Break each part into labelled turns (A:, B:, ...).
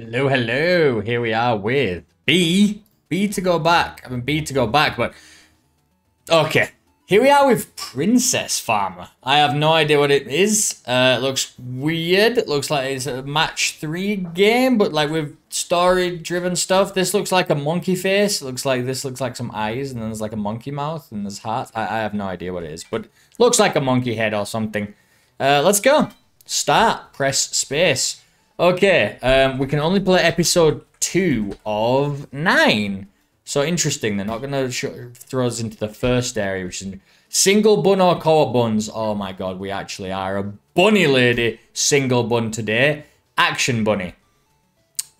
A: Hello, hello. Here we are with B. B to go back. I mean, B to go back, but... Okay. Here we are with Princess Farmer. I have no idea what it is. Uh, it looks weird. It looks like it's a match three game, but like with story-driven stuff. This looks like a monkey face. It looks like this looks like some eyes, and then there's like a monkey mouth, and there's heart. I, I have no idea what it is, but looks like a monkey head or something. Uh, let's go. Start. Press space. Okay, um, we can only play episode two of nine. So interesting. They're not going to throw us into the first area, which is single bun or co-op buns. Oh my god, we actually are a bunny lady single bun today. Action bunny.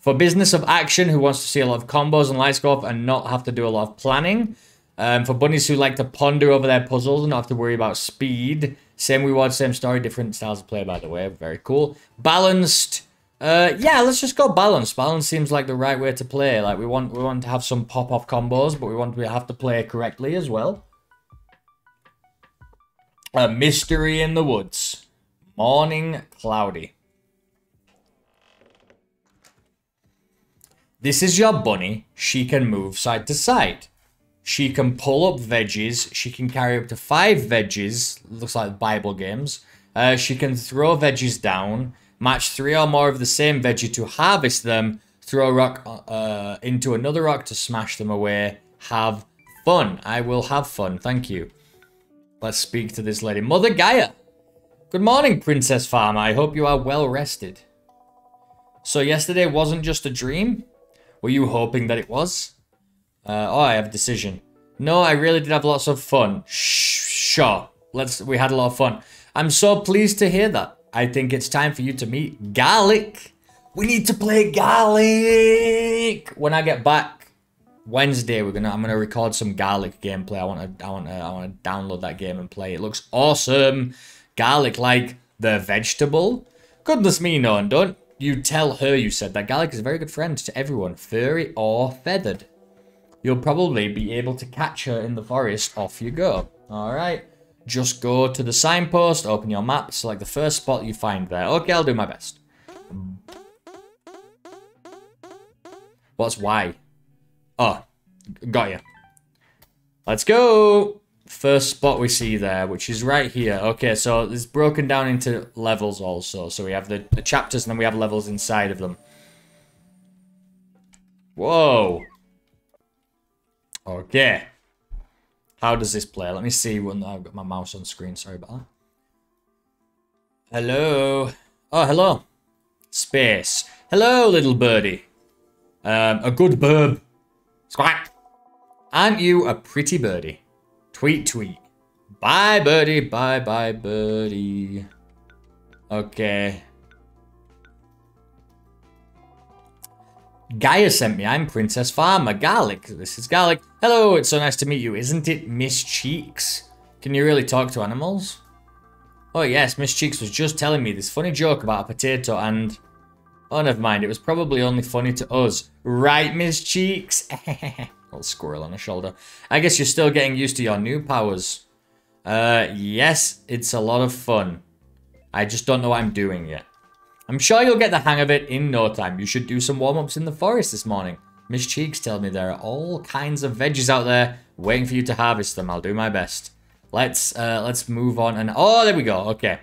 A: For business of action who wants to see a lot of combos and lights go off and not have to do a lot of planning. Um, for bunnies who like to ponder over their puzzles and not have to worry about speed. Same reward, same story, different styles of play, by the way. Very cool. Balanced uh, yeah, let's just go balance. Balance seems like the right way to play. Like we want, we want to have some pop-off combos, but we want to have to play correctly as well. A mystery in the woods. Morning cloudy. This is your bunny. She can move side to side. She can pull up veggies. She can carry up to five veggies. Looks like Bible games. Uh, she can throw veggies down. Match three or more of the same veggie to harvest them. Throw a rock uh, into another rock to smash them away. Have fun. I will have fun. Thank you. Let's speak to this lady. Mother Gaia. Good morning, Princess Farmer. I hope you are well rested. So yesterday wasn't just a dream? Were you hoping that it was? Uh, oh, I have a decision. No, I really did have lots of fun. Shh, sure. Let's. We had a lot of fun. I'm so pleased to hear that. I think it's time for you to meet Garlic. We need to play Garlic. When I get back Wednesday, we're gonna I'm gonna record some Garlic gameplay. I want to I want to I want to download that game and play. It looks awesome. Garlic like the vegetable. Goodness me, no, and don't you tell her you said that. Garlic is a very good friend to everyone, furry or feathered. You'll probably be able to catch her in the forest. Off you go. All right. Just go to the signpost, open your map, select the first spot you find there. Okay, I'll do my best. What's Y? Oh, got you. Let's go! First spot we see there, which is right here. Okay, so it's broken down into levels also. So we have the, the chapters and then we have levels inside of them. Whoa. Okay. How does this play? Let me see when I've got my mouse on screen. Sorry about that. Hello. Oh, hello. Space. Hello, little birdie. Um, a good burb. Squawk. Aren't you a pretty birdie? Tweet, tweet. Bye, birdie. Bye, bye, birdie. Okay. Gaia sent me. I'm Princess Farmer. Garlic. This is Garlic. Hello, it's so nice to meet you. Isn't it Miss Cheeks? Can you really talk to animals? Oh yes, Miss Cheeks was just telling me this funny joke about a potato and... Oh, never mind. It was probably only funny to us. Right, Miss Cheeks? Little squirrel on the shoulder. I guess you're still getting used to your new powers. Uh, yes, it's a lot of fun. I just don't know what I'm doing yet. I'm sure you'll get the hang of it in no time. You should do some warm-ups in the forest this morning. Miss Cheeks tells me there are all kinds of veggies out there waiting for you to harvest them. I'll do my best. Let's uh, let's move on and oh there we go. Okay.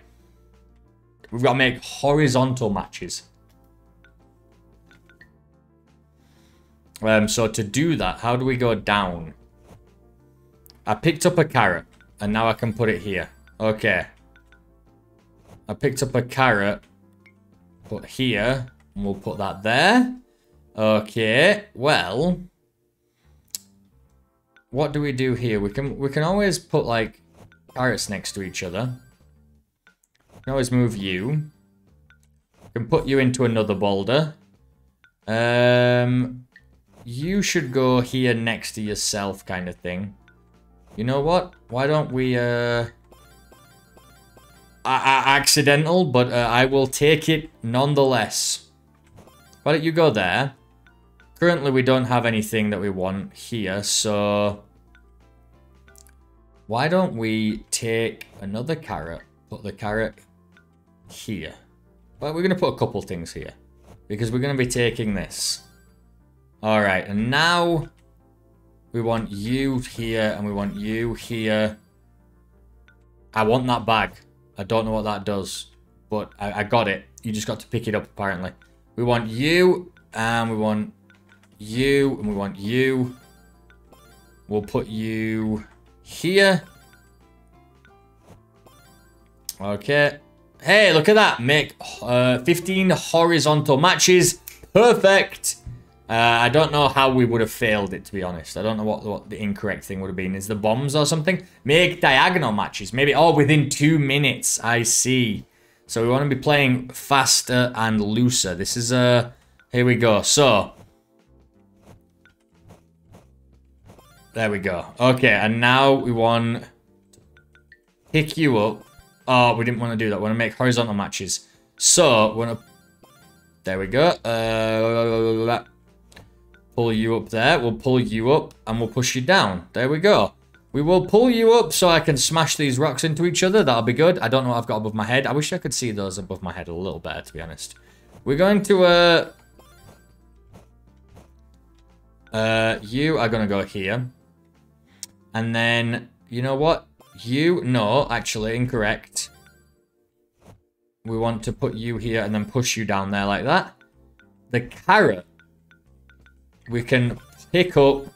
A: We've got to make horizontal matches. Um, so to do that, how do we go down? I picked up a carrot and now I can put it here. Okay. I picked up a carrot put here. And we'll put that there. Okay, well... What do we do here? We can we can always put, like, carrots next to each other. We can always move you. We can put you into another boulder. Um, you should go here next to yourself kind of thing. You know what? Why don't we, uh accidental, but uh, I will take it nonetheless. Why don't you go there? Currently, we don't have anything that we want here, so... Why don't we take another carrot, put the carrot here. Well, we're going to put a couple things here. Because we're going to be taking this. Alright, and now we want you here and we want you here. I want that bag. I don't know what that does, but I, I got it. You just got to pick it up, apparently. We want you, and we want you, and we want you. We'll put you here. Okay. Hey, look at that. Make uh, 15 horizontal matches. Perfect. Uh, I don't know how we would have failed it, to be honest. I don't know what, what the incorrect thing would have been. Is the bombs or something? Make diagonal matches. Maybe, oh, within two minutes. I see. So we want to be playing faster and looser. This is, uh, here we go. So, there we go. Okay, and now we want to pick you up. Oh, we didn't want to do that. We want to make horizontal matches. So, we want to, there we go. Uh, pull you up there. We'll pull you up and we'll push you down. There we go. We will pull you up so I can smash these rocks into each other. That'll be good. I don't know what I've got above my head. I wish I could see those above my head a little better, to be honest. We're going to, uh... Uh, you are going to go here. And then, you know what? You, no, actually, incorrect. We want to put you here and then push you down there like that. The carrot we can pick up...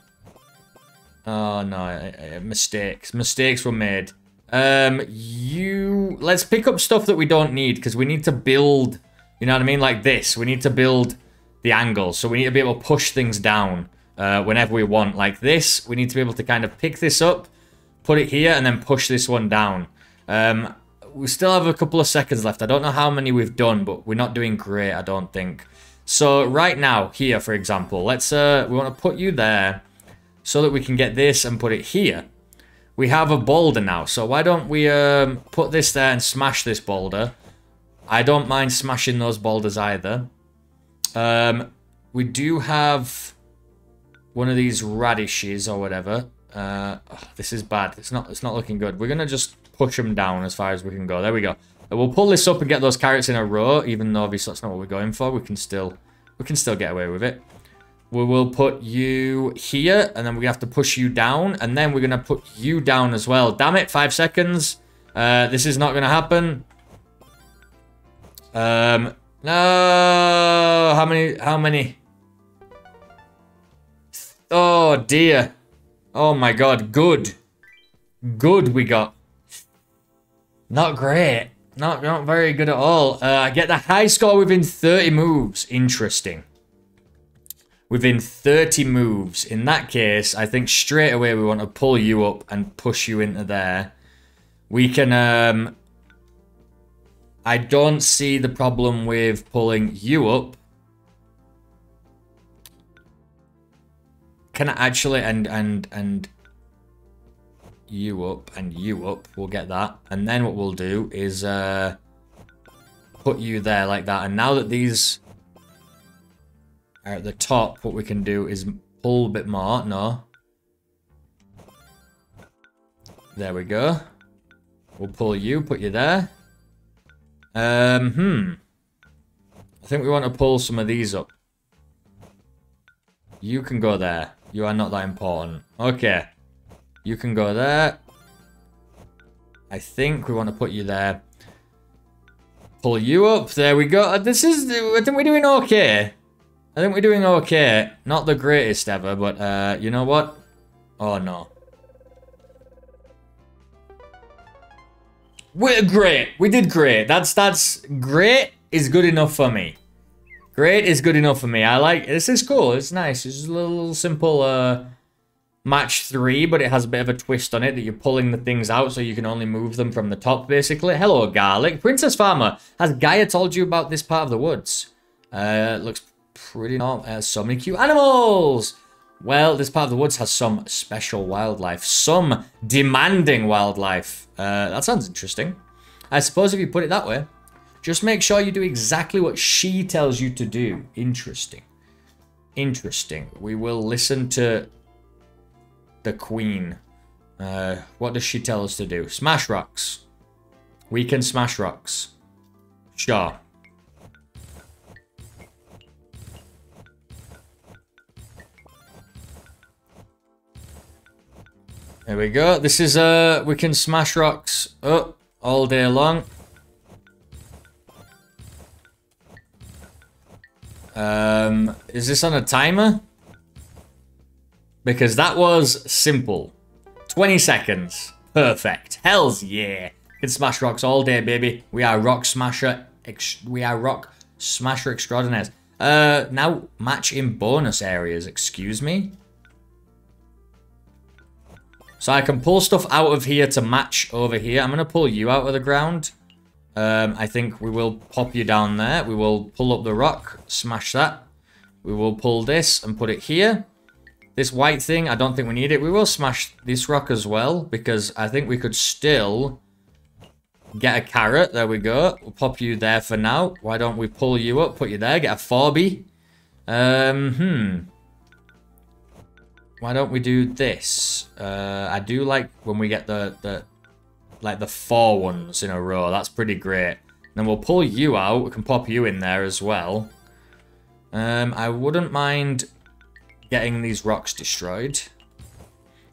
A: Oh, no. Mistakes. Mistakes were made. Um, you... Let's pick up stuff that we don't need, because we need to build... You know what I mean? Like this. We need to build the angles. So we need to be able to push things down uh, whenever we want. Like this, we need to be able to kind of pick this up, put it here, and then push this one down. Um, we still have a couple of seconds left. I don't know how many we've done, but we're not doing great, I don't think. So right now, here, for example, let's, uh, we want to put you there so that we can get this and put it here. We have a boulder now, so why don't we um, put this there and smash this boulder? I don't mind smashing those boulders either. Um, we do have one of these radishes or whatever. Uh, oh, this is bad. It's not. It's not looking good. We're gonna just push them down as far as we can go. There we go. We'll pull this up and get those carrots in a row, even though obviously that's not what we're going for. We can still we can still get away with it. We will put you here, and then we have to push you down, and then we're going to put you down as well. Damn it, five seconds. Uh, this is not going to happen. Um, no, how many, how many? Oh, dear. Oh, my God, good. Good we got. Not great. Not, not very good at all. Uh, I get the high score within 30 moves. Interesting. Within 30 moves. In that case, I think straight away we want to pull you up and push you into there. We can... Um, I don't see the problem with pulling you up. Can I actually... And, and, and you up and you up. We'll get that. And then what we'll do is uh, put you there like that. And now that these are at the top, what we can do is pull a bit more. No. There we go. We'll pull you, put you there. Um, hmm. I think we want to pull some of these up. You can go there. You are not that important. Okay. You can go there. I think we want to put you there. Pull you up. There we go. This is... I think we're doing okay. I think we're doing okay. Not the greatest ever, but uh, you know what? Oh, no. We're great. We did great. That's that's great is good enough for me. Great is good enough for me. I like this is cool. It's nice. It's a little simple uh match three, but it has a bit of a twist on it that you're pulling the things out so you can only move them from the top, basically. Hello, Garlic. Princess Farmer, has Gaia told you about this part of the woods? Uh, looks pretty normal. Uh, so many cute animals! Well, this part of the woods has some special wildlife. Some demanding wildlife. Uh, that sounds interesting. I suppose if you put it that way. Just make sure you do exactly what she tells you to do. Interesting. Interesting. We will listen to the queen. Uh, what does she tell us to do? Smash rocks. We can smash rocks. Sure. There we go. This is, uh, we can smash rocks up all day long. Um, is this on a timer? Because that was simple. 20 seconds. Perfect. Hells yeah. Can smash rocks all day, baby. We are rock smasher. we are rock smasher extraordinaires. Uh, now match in bonus areas. Excuse me. So I can pull stuff out of here to match over here. I'm going to pull you out of the ground. Um, I think we will pop you down there. We will pull up the rock, smash that. We will pull this and put it here. This white thing, I don't think we need it. We will smash this rock as well, because I think we could still get a carrot. There we go. We'll pop you there for now. Why don't we pull you up, put you there, get a Forby. Um, hmm. Why don't we do this? Uh, I do like when we get the, the like the four ones in a row. That's pretty great. Then we'll pull you out. We can pop you in there as well. Um, I wouldn't mind getting these rocks destroyed.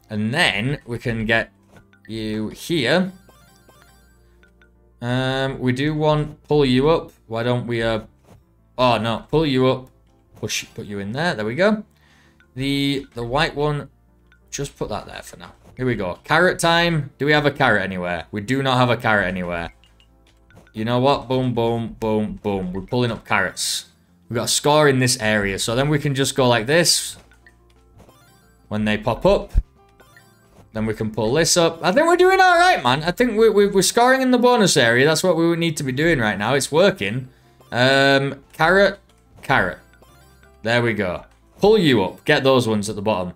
A: And then we can get you here. Um, we do want pull you up. Why don't we, uh, oh no, pull you up, push, put you in there. There we go. The, the white one, just put that there for now. Here we go. Carrot time. Do we have a carrot anywhere? We do not have a carrot anywhere. You know what? Boom, boom, boom, boom. We're pulling up carrots. We've got a score in this area. So then we can just go like this. When they pop up. Then we can pull this up. I think we're doing all right, man. I think we're, we're scoring in the bonus area. That's what we need to be doing right now. It's working. Um, carrot, carrot. There we go. Pull you up. Get those ones at the bottom.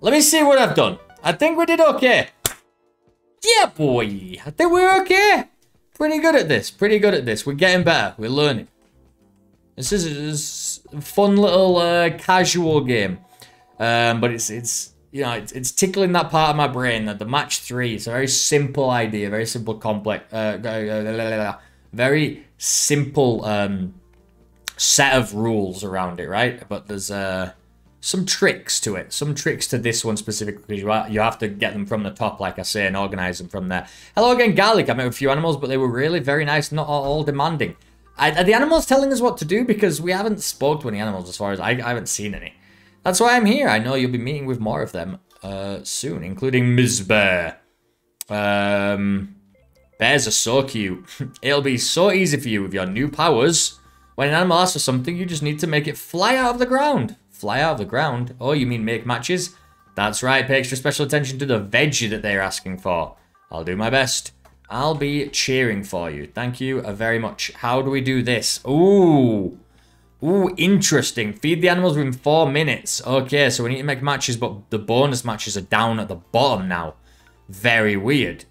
A: Let me see what I've done. I think we did okay. Yeah, boy. I think we're okay. Pretty good at this. Pretty good at this. We're getting better. We're learning. This is a fun little uh, casual game. Um, but it's, it's you know, it's, it's tickling that part of my brain that the match three is a very simple idea, very simple complex, uh, very simple um, set of rules around it, right? But there's uh, some tricks to it, some tricks to this one specifically. You, you have to get them from the top, like I say, and organize them from there. Hello again, Garlic. I met a few animals, but they were really very nice, not all demanding. Are the animals telling us what to do? Because we haven't spoke to any animals as far as I, I haven't seen any. That's why I'm here. I know you'll be meeting with more of them uh, soon, including Ms. Bear. Um, bears are so cute. It'll be so easy for you with your new powers. When an animal asks for something, you just need to make it fly out of the ground fly out of the ground. Oh, you mean make matches? That's right, pay extra special attention to the veggie that they're asking for. I'll do my best. I'll be cheering for you. Thank you very much. How do we do this? Ooh. Ooh, interesting. Feed the animals within four minutes. Okay, so we need to make matches, but the bonus matches are down at the bottom now. Very weird.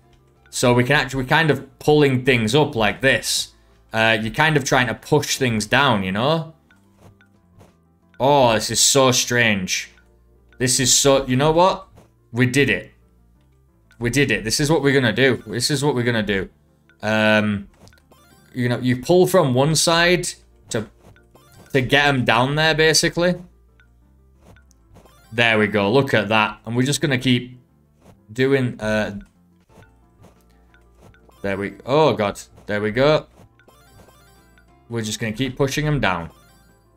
A: So we can actually, we're kind of pulling things up like this. Uh, you're kind of trying to push things down, you know? Oh, this is so strange. This is so... You know what? We did it. We did it. This is what we're going to do. This is what we're going to do. Um, you know, you pull from one side to get them down there, basically. There we go. Look at that. And we're just going to keep doing... Uh, there we... Oh, God. There we go. We're just going to keep pushing them down.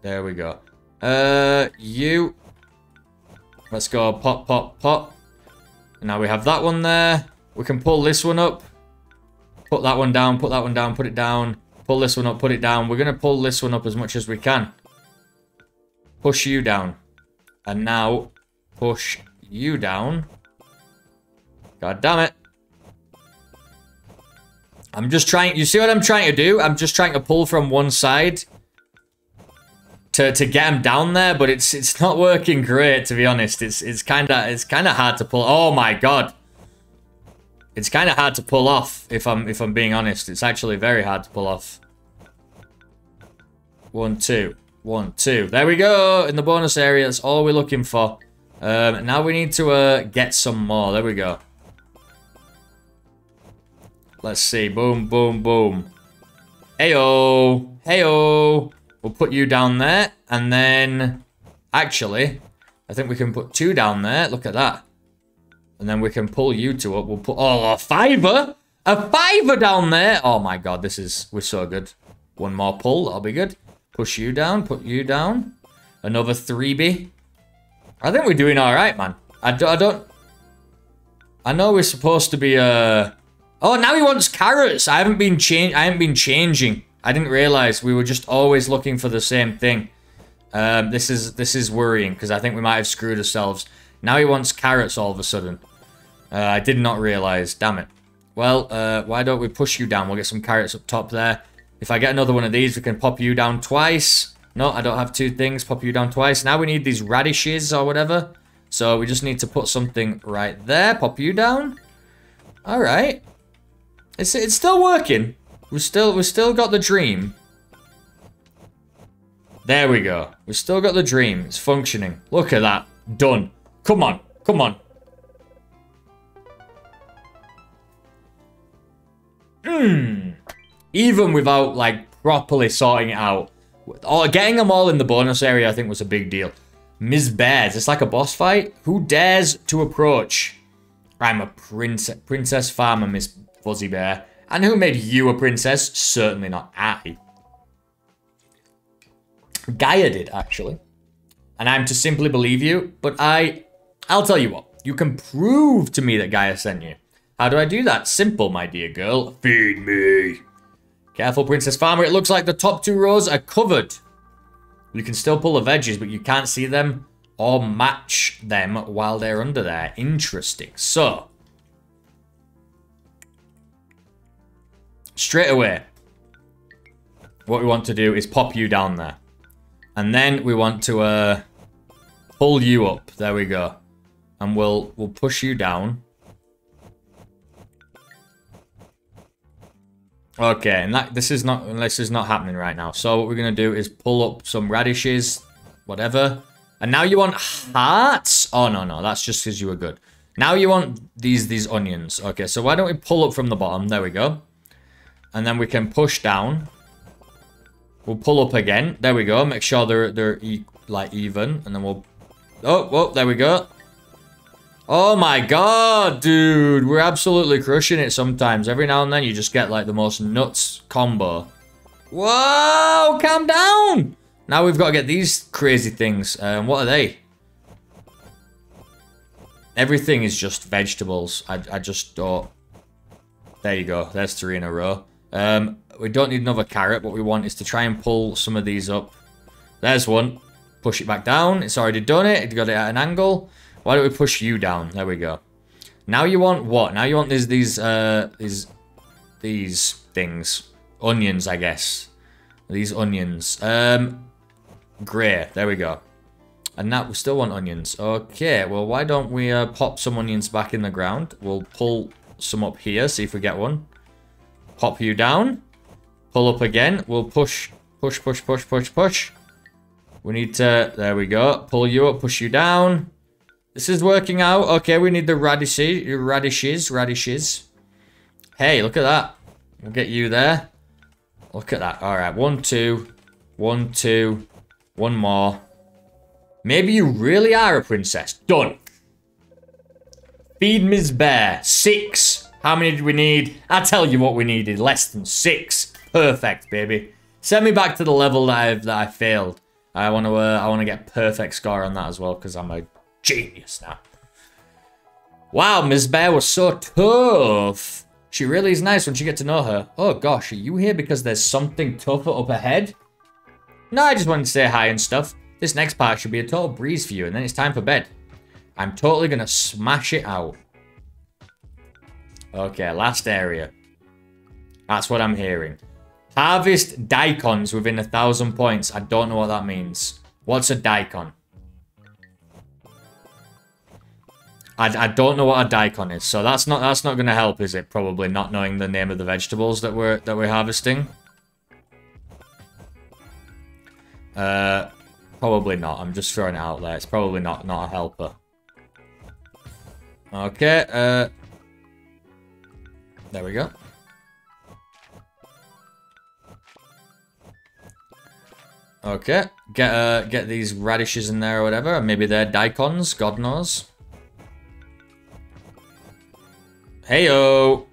A: There we go. Uh, you. Let's go pop, pop, pop. Now we have that one there. We can pull this one up. Put that one down, put that one down, put it down. Pull this one up, put it down. We're going to pull this one up as much as we can. Push you down. And now push you down. God damn it. I'm just trying, you see what I'm trying to do? I'm just trying to pull from one side to to get him down there, but it's it's not working great to be honest. It's it's kind of it's kind of hard to pull. Oh my god, it's kind of hard to pull off if I'm if I'm being honest. It's actually very hard to pull off. One two one two. There we go in the bonus area. That's all we're looking for. Um, now we need to uh, get some more. There we go. Let's see. Boom, boom, boom. Heyo, heyo. We'll put you down there, and then... Actually, I think we can put two down there. Look at that. And then we can pull you two up. We'll put... Oh, a fiver? A fiver down there? Oh my god, this is... We're so good. One more pull. That'll be good. Push you down. Put you down. Another 3B. I think we're doing alright, man. I, do, I don't... I know we're supposed to be, uh... Oh, now he wants carrots. I haven't been change. I haven't been changing. I didn't realize we were just always looking for the same thing. Um, this is this is worrying because I think we might have screwed ourselves. Now he wants carrots all of a sudden. Uh, I did not realize. Damn it. Well, uh, why don't we push you down? We'll get some carrots up top there. If I get another one of these, we can pop you down twice. No, I don't have two things. Pop you down twice. Now we need these radishes or whatever. So we just need to put something right there. Pop you down. All right. It's it's still working. We still we still got the dream. There we go. We still got the dream. It's functioning. Look at that. Done. Come on. Come on. Hmm. Even without like properly sorting it out. All, getting them all in the bonus area I think was a big deal. Ms. Bears. It's like a boss fight. Who dares to approach? I'm a princess, princess farmer, Miss Fuzzy Bear. And who made you a princess? Certainly not I. Gaia did, actually. And I'm to simply believe you, but I... I'll tell you what. You can prove to me that Gaia sent you. How do I do that? Simple, my dear girl. Feed me. Careful, Princess Farmer. It looks like the top two rows are covered. You can still pull the veggies, but you can't see them or match them while they're under there. Interesting. So, straight away, what we want to do is pop you down there. And then we want to uh, pull you up. There we go. And we'll we'll push you down. Okay, and that this is not this is not happening right now. So what we're gonna do is pull up some radishes, whatever. And now you want hearts? Oh no no, that's just because you were good. Now you want these these onions. Okay, so why don't we pull up from the bottom? There we go. And then we can push down. We'll pull up again. There we go. Make sure they're they're e like even, and then we'll. Oh, whoa, there we go. Oh my god, dude. We're absolutely crushing it sometimes. Every now and then you just get like the most nuts combo. Whoa, calm down. Now we've got to get these crazy things. Um, what are they? Everything is just vegetables. I, I just don't... There you go. There's three in a row. Um, we don't need another carrot. What we want is to try and pull some of these up. There's one. Push it back down. It's already done it. It got it at an angle. Why don't we push you down? There we go. Now you want what? Now you want these these uh these these things. Onions, I guess. These onions. Um grey. There we go. And now we still want onions. Okay, well why don't we uh, pop some onions back in the ground? We'll pull some up here, see if we get one. Pop you down. Pull up again. We'll push, push, push, push, push, push. We need to, there we go. Pull you up, push you down. This is working out. Okay, we need the radishes, radishes, radishes. Hey, look at that. We'll get you there. Look at that. All right, one, two, one, two, one more. Maybe you really are a princess. Done. Feed Ms. Bear. Six. How many did we need? i tell you what we needed. Less than six. Perfect, baby. Send me back to the level that, I've, that I failed. I want to. Uh, I want to get perfect score on that as well because I'm a genius now. Wow, Ms. Bear was so tough. She really is nice when you get to know her. Oh gosh, are you here because there's something tougher up ahead? No, I just wanted to say hi and stuff. This next part should be a total breeze for you, and then it's time for bed. I'm totally gonna smash it out. Okay, last area. That's what I'm hearing. Harvest daikons within a thousand points. I don't know what that means. What's a daikon? I, I don't know what a daikon is, so that's not that's not going to help, is it? Probably not knowing the name of the vegetables that we're that we're harvesting. Uh, probably not. I'm just throwing it out there. It's probably not not a helper. Okay. Uh, there we go. Okay, get uh, get these radishes in there or whatever. Maybe they're daikons, God knows. Heyo!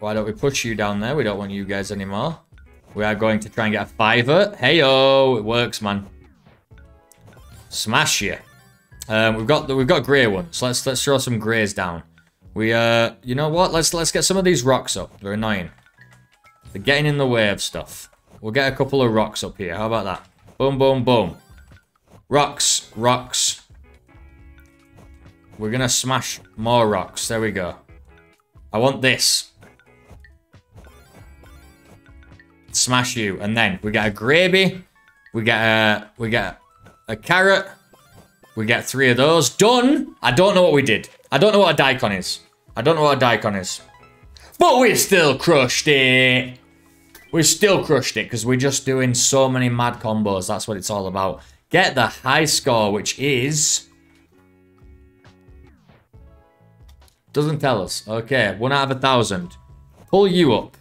A: Why don't we push you down there? We don't want you guys anymore. We are going to try and get a fiver. Heyo! It works, man. Smash you. Um, we've got the, we've got grey ones. Let's let's throw some greys down. We uh, you know what? Let's let's get some of these rocks up. They're annoying. They're getting in the way of stuff. We'll get a couple of rocks up here. How about that? Boom, boom, boom. Rocks, rocks. We're gonna smash more rocks. There we go. I want this. Smash you, and then we get a gravy. We get a we get a carrot. We get three of those. Done! I don't know what we did. I don't know what a daikon is. I don't know what a daikon is. But we still crushed it. We still crushed it because we're just doing so many mad combos. That's what it's all about. Get the high score, which is... Doesn't tell us. Okay, one out of a thousand. Pull you up.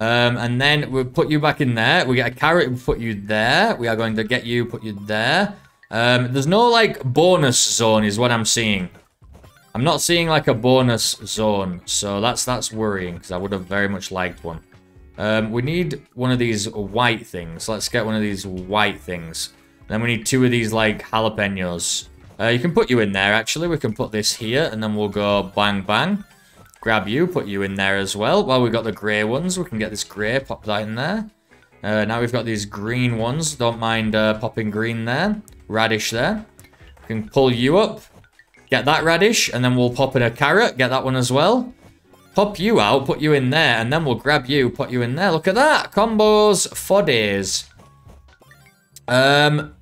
A: Um, and then we'll put you back in there. We get a carrot, we put you there. We are going to get you, put you there. Um, there's no, like, bonus zone is what I'm seeing. I'm not seeing, like, a bonus zone. So that's that's worrying, because I would have very much liked one. Um, we need one of these white things. Let's get one of these white things. Then we need two of these, like, jalapenos. Uh, you can put you in there, actually. We can put this here, and then we'll go bang, bang. Grab you, put you in there as well. While we've got the grey ones, we can get this grey, pop that in there. Uh, now we've got these green ones. Don't mind uh, popping green there radish there. We can pull you up, get that radish, and then we'll pop in a carrot, get that one as well. Pop you out, put you in there, and then we'll grab you, put you in there. Look at that! Combos for days. Um,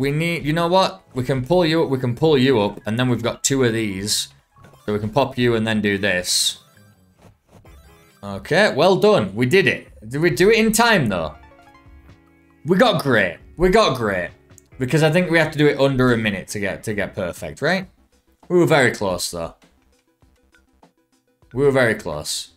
A: we need, you know what? We can pull you up, we can pull you up, and then we've got two of these. So we can pop you and then do this. Okay, well done. We did it. Did we do it in time, though? We got great. We got great. Because I think we have to do it under a minute to get to get perfect, right? We were very close, though. We were very close.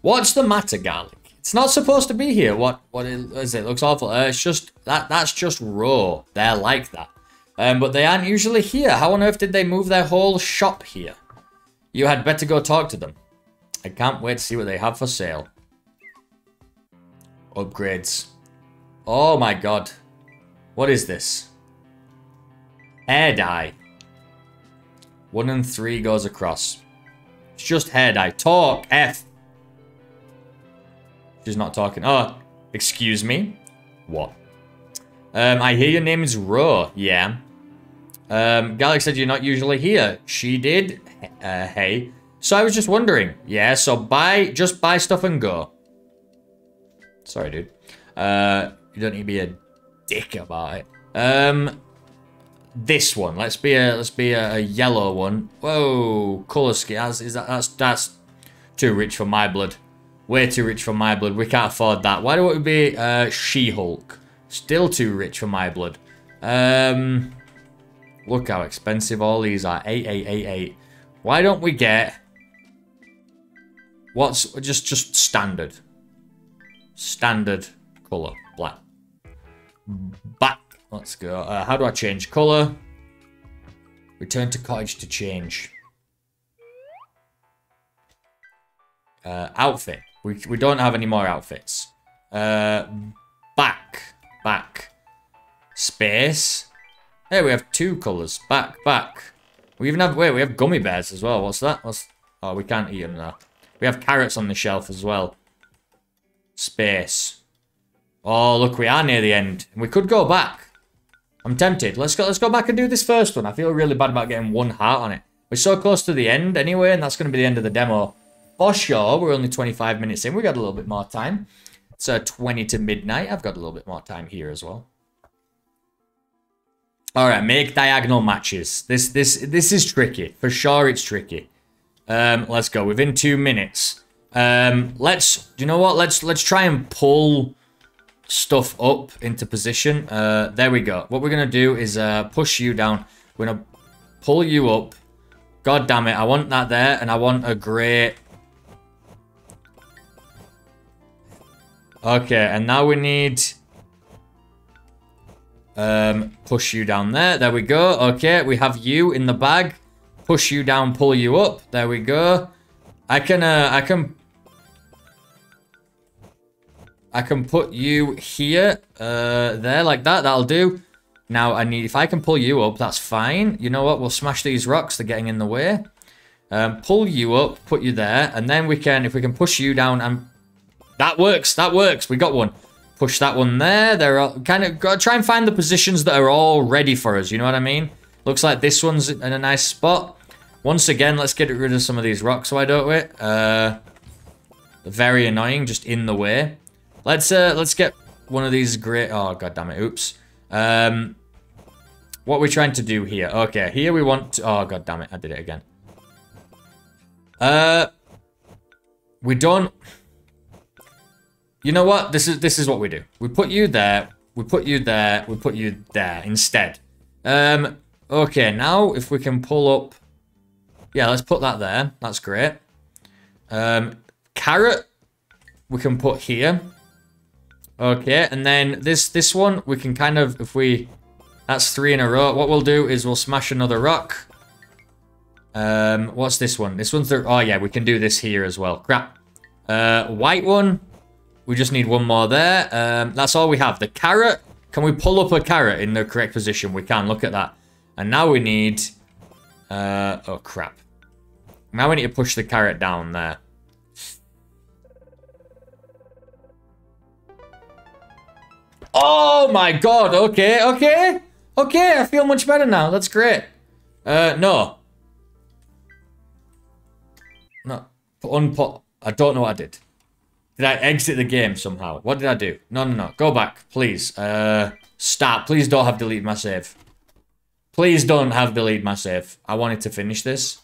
A: What's the matter, garlic? It's not supposed to be here. What what is it? it looks awful. Uh, it's just that that's just raw. They're like that. Um, but they aren't usually here. How on earth did they move their whole shop here? You had better go talk to them. I can't wait to see what they have for sale. Upgrades. Oh my god. What is this? Hair dye. One and three goes across. It's just hair dye. Talk. F. She's not talking. Oh, excuse me. What? Um, I hear your name is Ro. Yeah. Um, Galax said you're not usually here. She did. Uh, hey. So I was just wondering. Yeah, so buy, just buy stuff and go. Sorry, dude. Uh, you don't need to be a dick about it. Um, this one. Let's be a let's be a, a yellow one. Whoa, color scheme. That's, is that that's that's too rich for my blood. Way too rich for my blood. We can't afford that. Why do it be uh, She-Hulk? Still too rich for my blood. Um, look how expensive all these are. Eight, eight, eight, eight. Why don't we get what's just just standard, standard color black back. Let's go. Uh, how do I change colour? Return to cottage to change. Uh, outfit. We, we don't have any more outfits. Uh, back. Back. Space. Hey, we have two colours. Back, back. We even have, wait, we have gummy bears as well. What's that? What's, oh, we can't eat them now. We have carrots on the shelf as well. Space. Oh, look, we are near the end. We could go back. I'm tempted. Let's go Let's go back and do this first one. I feel really bad about getting one heart on it. We're so close to the end anyway, and that's going to be the end of the demo. For sure, we're only 25 minutes in. We got a little bit more time. It's uh, 20 to midnight. I've got a little bit more time here as well. All right, make diagonal matches. This this this is tricky. For sure, it's tricky. Um, let's go. Within two minutes. Um, let's. Do you know what? Let's let's try and pull stuff up into position. Uh, there we go. What we're going to do is uh, push you down. We're going to pull you up. God damn it. I want that there. And I want a great... Okay. And now we need... Um, push you down there. There we go. Okay. We have you in the bag. push you down, pull you up. There we go. I can, uh, I can... I can put you here, uh, there, like that. That'll do. Now, I need, if I can pull you up, that's fine. You know what? We'll smash these rocks. They're getting in the way. Um, pull you up, put you there, and then we can, if we can push you down, and that works. That works. We got one. Push that one there. They're all, kind of got to try and find the positions that are all ready for us. You know what I mean? Looks like this one's in a nice spot. Once again, let's get rid of some of these rocks. Why don't we? Uh, very annoying, just in the way. Let's uh, let's get one of these great. Oh god damn it! Oops. Um, what are we trying to do here? Okay, here we want. To... Oh god damn it! I did it again. Uh, we don't. You know what? This is this is what we do. We put you there. We put you there. We put you there instead. Um. Okay. Now, if we can pull up. Yeah, let's put that there. That's great. Um, carrot. We can put here. Okay, and then this this one we can kind of if we. That's three in a row. What we'll do is we'll smash another rock. Um, what's this one? This one's the... Oh, yeah, we can do this here as well. Crap. Uh, white one. We just need one more there. Um, that's all we have. The carrot. Can we pull up a carrot in the correct position? We can. Look at that. And now we need... Uh, oh, crap. Now we need to push the carrot down there. Oh my god, okay, okay. Okay, I feel much better now. That's great. Uh, no. No. Unput. I don't know what I did. Did I exit the game somehow? What did I do? No, no, no. Go back, please. Uh, stop. Please don't have delete my save. Please don't have delete my save. I wanted to finish this.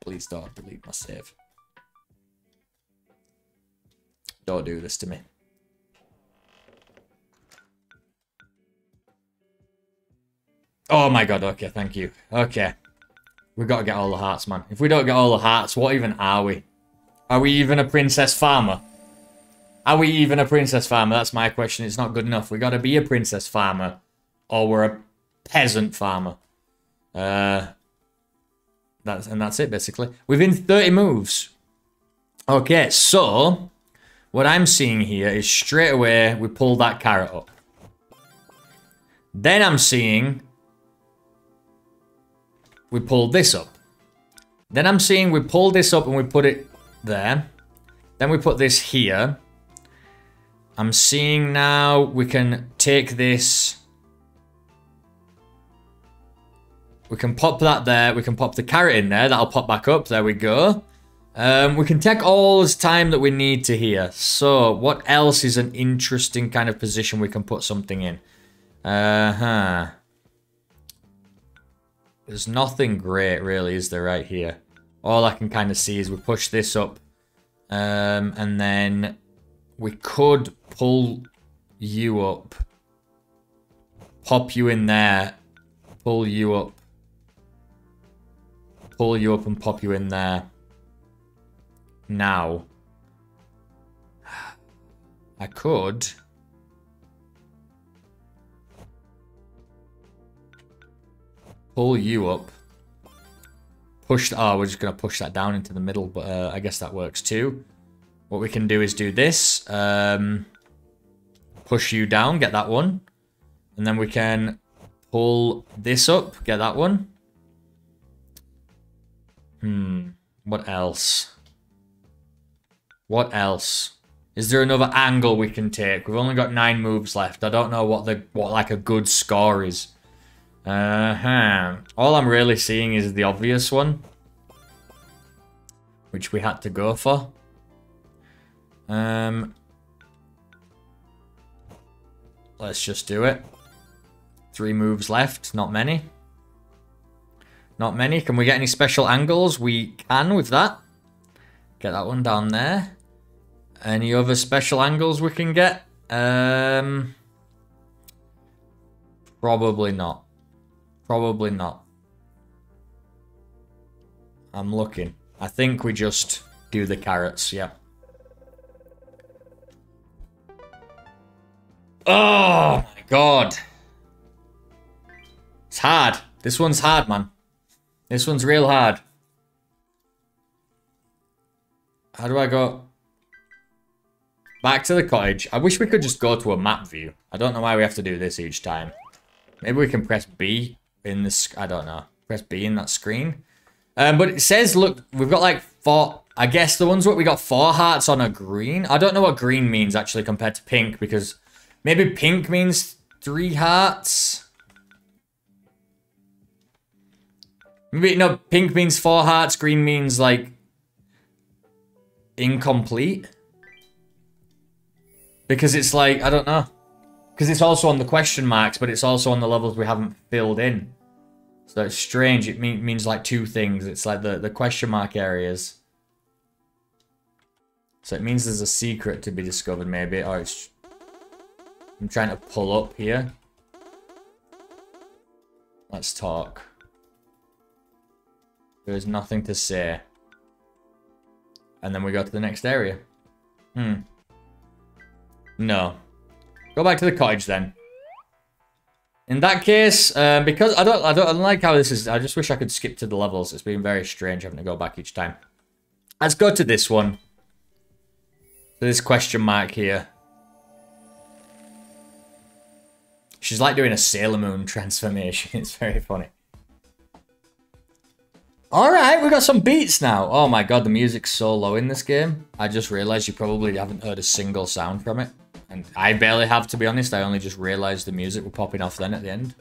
A: Please don't delete my save. Don't do this to me. Oh my god, okay, thank you. Okay. We've gotta get all the hearts, man. If we don't get all the hearts, what even are we? Are we even a princess farmer? Are we even a princess farmer? That's my question. It's not good enough. We gotta be a princess farmer. Or we're a peasant farmer. Uh, that's And that's it, basically. Within 30 moves. Okay, so... What I'm seeing here is straight away we pull that carrot up. Then I'm seeing we pull this up. Then I'm seeing we pull this up and we put it there. Then we put this here. I'm seeing now we can take this. We can pop that there. We can pop the carrot in there. That'll pop back up. There we go. Um, we can take all this time that we need to here. So, what else is an interesting kind of position we can put something in? Uh-huh. There's nothing great, really, is there, right here? All I can kind of see is we push this up. Um, and then we could pull you up. Pop you in there. Pull you up. Pull you up and pop you in there. Now. I could... pull you up. Push, oh, we're just going to push that down into the middle, but uh, I guess that works too. What we can do is do this. Um, push you down, get that one. And then we can pull this up, get that one. Hmm, what else? What else? Is there another angle we can take? We've only got nine moves left. I don't know what the what like a good score is. Uh-huh. All I'm really seeing is the obvious one. Which we had to go for. Um, let's just do it. Three moves left, not many. Not many. Can we get any special angles? We can with that. Get that one down there. Any other special angles we can get? Um, probably not. Probably not. I'm looking. I think we just do the carrots, yeah. Oh my god. It's hard. This one's hard, man. This one's real hard. How do I go? Back to the cottage. I wish we could just go to a map view. I don't know why we have to do this each time. Maybe we can press B in this. I don't know. Press B in that screen. Um, but it says, look, we've got like four. I guess the ones where we got four hearts on a green. I don't know what green means actually compared to pink because maybe pink means three hearts. Maybe no, pink means four hearts. Green means like incomplete. Because it's like, I don't know. Because it's also on the question marks, but it's also on the levels we haven't filled in. So it's strange. It mean, means like two things. It's like the, the question mark areas. So it means there's a secret to be discovered maybe. Or it's... I'm trying to pull up here. Let's talk. There's nothing to say. And then we go to the next area. Hmm. No. Go back to the cottage then. In that case, um, because I don't, I don't, I like how this is. I just wish I could skip to the levels. It's been very strange having to go back each time. Let's go to this one. This question mark here. She's like doing a Sailor Moon transformation. It's very funny. Alright, we got some beats now. Oh my god, the music's so low in this game. I just realized you probably haven't heard a single sound from it. And I barely have, to be honest. I only just realized the music were popping off then at the end.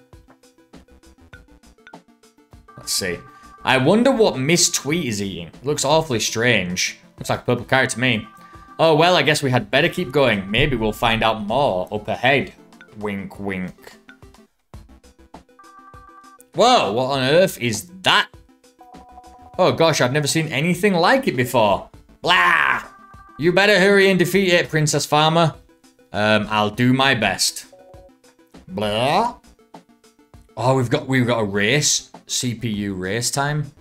A: Let's see. I wonder what Miss Tweet is eating. looks awfully strange. Looks like a purple carrot to me. Oh, well, I guess we had better keep going. Maybe we'll find out more up ahead. Wink, wink. Whoa, what on earth is that? Oh gosh, I've never seen anything like it before. Blah! You better hurry and defeat it, Princess Farmer. Um, I'll do my best. Blah. Oh, we've got we've got a race. CPU race time.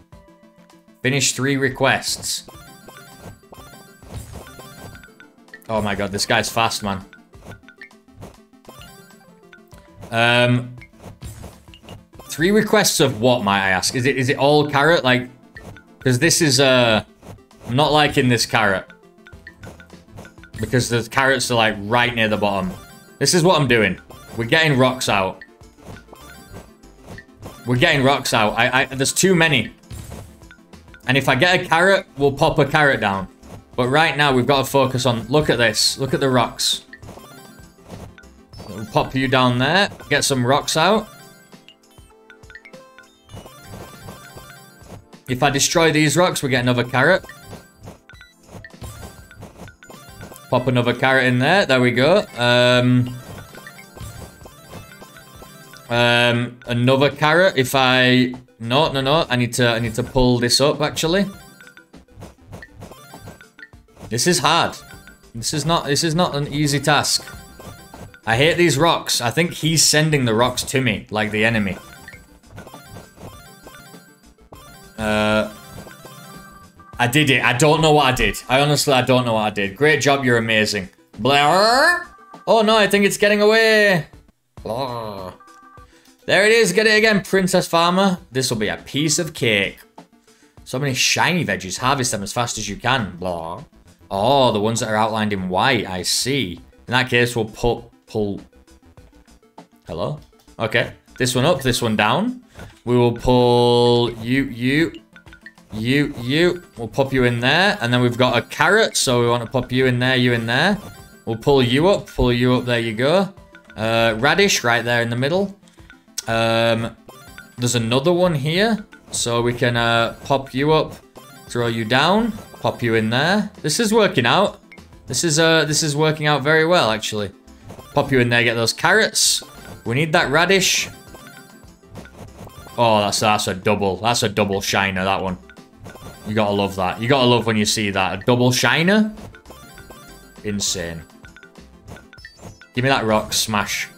A: Finish three requests. Oh my god, this guy's fast, man. Um, three requests of what, might I ask? Is it is it all carrot? Like, because this is uh, I'm not liking this carrot because the carrots are like right near the bottom. This is what I'm doing. We're getting rocks out. We're getting rocks out. I, I, there's too many. And if I get a carrot, we'll pop a carrot down. But right now, we've got to focus on... Look at this. Look at the rocks. We'll pop you down there. Get some rocks out. If I destroy these rocks, we get another carrot. Pop another carrot in there. There we go. Um, um, another carrot. If I no no no, I need to I need to pull this up actually. This is hard. This is not this is not an easy task. I hate these rocks. I think he's sending the rocks to me, like the enemy. Uh, I did it. I don't know what I did. I honestly, I don't know what I did. Great job. You're amazing. Blah. Oh, no. I think it's getting away. Blah. There it is. Get it again, Princess Farmer. This will be a piece of cake. So many shiny veggies. Harvest them as fast as you can. Blah. Oh, the ones that are outlined in white. I see. In that case, we'll pull... pull... Hello? Okay. This one up, this one down. We will pull you, you, you, you. We'll pop you in there. And then we've got a carrot, so we want to pop you in there, you in there. We'll pull you up, pull you up, there you go. Uh, radish right there in the middle. Um, there's another one here. So we can uh, pop you up, throw you down, pop you in there. This is working out. This is uh, this is working out very well, actually. Pop you in there, get those carrots. We need that radish. Oh, that's that's a double. That's a double shiner, that one. You gotta love that. You gotta love when you see that. A double shiner? Insane. Give me that rock smash.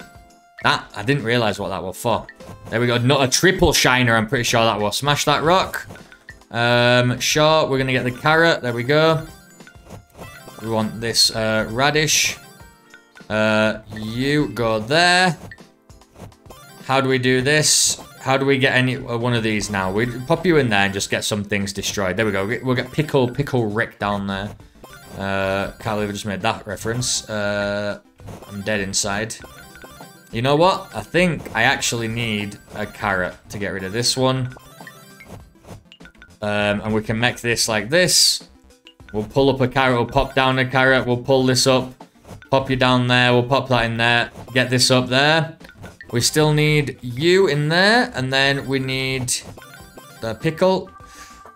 A: That, I didn't realise what that was for. There we go. Not a triple shiner, I'm pretty sure that was. Smash that rock. Um, sure, we're gonna get the carrot. There we go. We want this uh, radish. Uh, you go there. How do we do this? How do we get any uh, one of these now? We pop you in there and just get some things destroyed. There we go. We'll get Pickle Pickle Rick down there. Uh, can't believe I just made that reference. Uh, I'm dead inside. You know what? I think I actually need a carrot to get rid of this one. Um, and we can make this like this. We'll pull up a carrot, we'll pop down a carrot, we'll pull this up, pop you down there, we'll pop that in there, get this up there. We still need you in there, and then we need the pickle.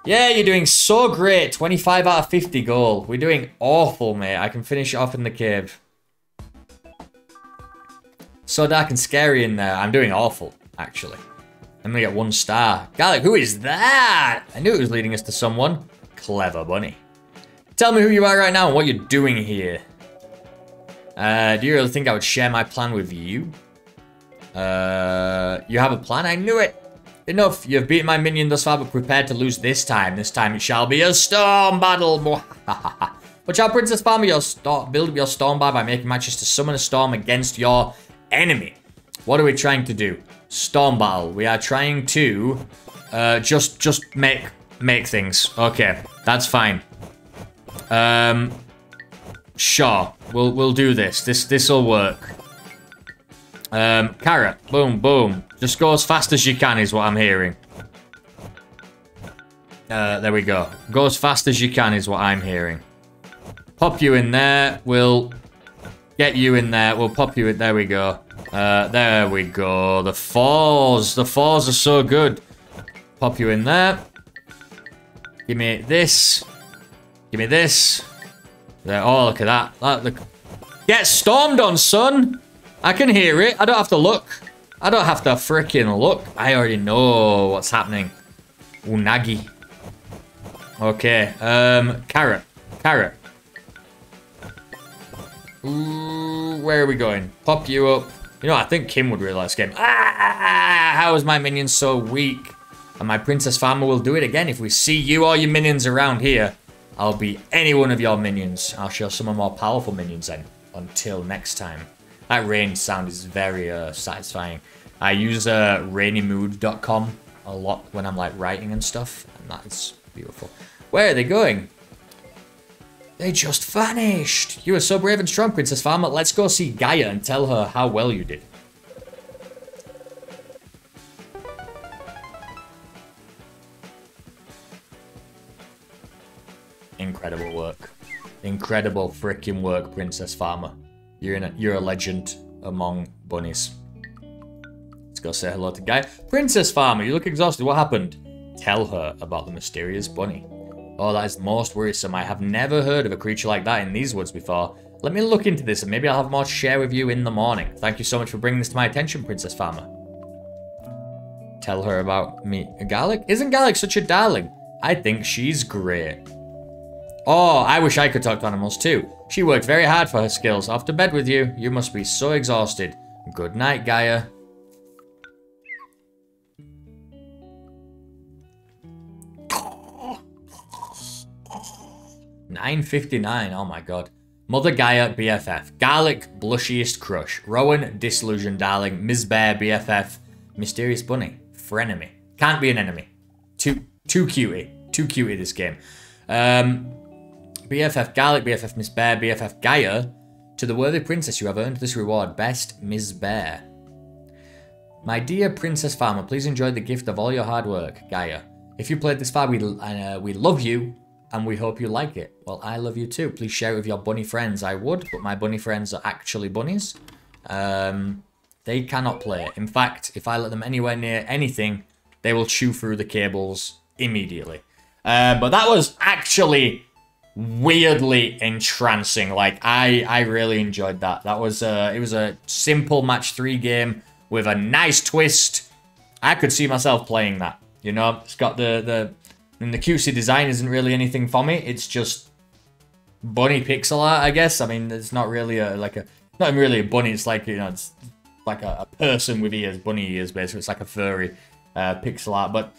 A: Yeah, you're doing so great. 25 out of 50 goal. We're doing awful, mate. I can finish off in the cave. So dark and scary in there. I'm doing awful, actually. I'm gonna get one star. Garlic, who is that? I knew it was leading us to someone. Clever bunny. Tell me who you are right now and what you're doing here. Uh, do you really think I would share my plan with you? Uh, you have a plan? I knew it. Enough. You've beaten my minion thus far, but prepared to lose this time. This time it shall be a storm battle. Watch out, Princess Farmer. Your build up your storm bar by making matches to summon a storm against your enemy. What are we trying to do? Storm battle. We are trying to uh, just just make make things. Okay, that's fine. Um, sure. We'll we'll do this. This this'll work. Um, carrot. Boom, boom. Just go as fast as you can is what I'm hearing. Uh, there we go. Go as fast as you can is what I'm hearing. Pop you in there. We'll get you in there. We'll pop you in. There we go. Uh, there we go. The fours. The fours are so good. Pop you in there. Give me this. Give me this. There. Oh, look at that. that look. Get stormed on, son. I can hear it. I don't have to look. I don't have to freaking look. I already know what's happening. Unagi. Okay. Um, carrot. Carrot. Ooh, where are we going? Pop you up. You know, I think Kim would realize game. Ah, how is my minion so weak? And my Princess Farmer will do it again. If we see you or your minions around here, I'll be any one of your minions. I'll show some of more powerful minions then. Until next time. That rain sound is very uh, satisfying. I use uh, rainymood.com a lot when I'm like writing and stuff, and that's beautiful. Where are they going? They just vanished. You are so brave and strong, Princess Farmer. Let's go see Gaia and tell her how well you did. Incredible work. Incredible freaking work, Princess Farmer. You're in a, you're a legend among bunnies. Let's go say hello to Guy. Princess Farmer, you look exhausted. What happened? Tell her about the mysterious bunny. Oh, that is most worrisome. I have never heard of a creature like that in these woods before. Let me look into this and maybe I'll have more to share with you in the morning. Thank you so much for bringing this to my attention, Princess Farmer. Tell her about me. Garlic? Isn't Garlic such a darling? I think she's great. Oh, I wish I could talk to animals too. She worked very hard for her skills. Off to bed with you. You must be so exhausted. Good night, Gaia. Nine fifty nine. Oh my god. Mother Gaia BFF. Garlic Blushiest Crush. Rowan Disillusioned Darling. Ms. Bear BFF. Mysterious Bunny. Frenemy. Can't be an enemy. Too too cutie. Too cutie this game. Um BFF Garlic, BFF Miss Bear, BFF Gaia. To the worthy princess, you have earned this reward. Best Miss Bear. My dear Princess Farmer, please enjoy the gift of all your hard work, Gaia. If you played this far, we, uh, we love you and we hope you like it. Well, I love you too. Please share it with your bunny friends. I would, but my bunny friends are actually bunnies. Um, they cannot play it. In fact, if I let them anywhere near anything, they will chew through the cables immediately. Uh, but that was actually weirdly entrancing. Like I, I really enjoyed that. That was uh, it was a simple match three game with a nice twist. I could see myself playing that. You know, it's got the the and the QC design isn't really anything for me. It's just bunny pixel art, I guess. I mean, it's not really a like a not really a bunny. It's like you know, it's like a, a person with ears, bunny ears, basically. It's like a furry uh, pixel art. But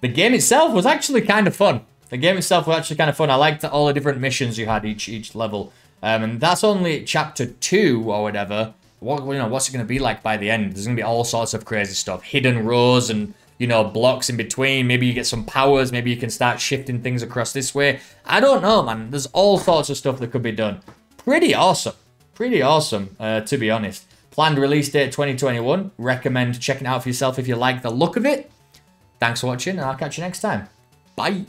A: the game itself was actually kind of fun. The game itself was actually kind of fun. I liked all the different missions you had each each level. Um, and that's only chapter two or whatever. what you know, what's it going to be like by the end? There's going to be all sorts of crazy stuff, hidden rows and you know blocks in between. Maybe you get some powers. Maybe you can start shifting things across this way. I don't know, man. There's all sorts of stuff that could be done. Pretty awesome. Pretty awesome, uh, to be honest. Planned release date 2021. Recommend checking out for yourself if you like the look of it. Thanks for watching, and I'll catch you next time. Bye.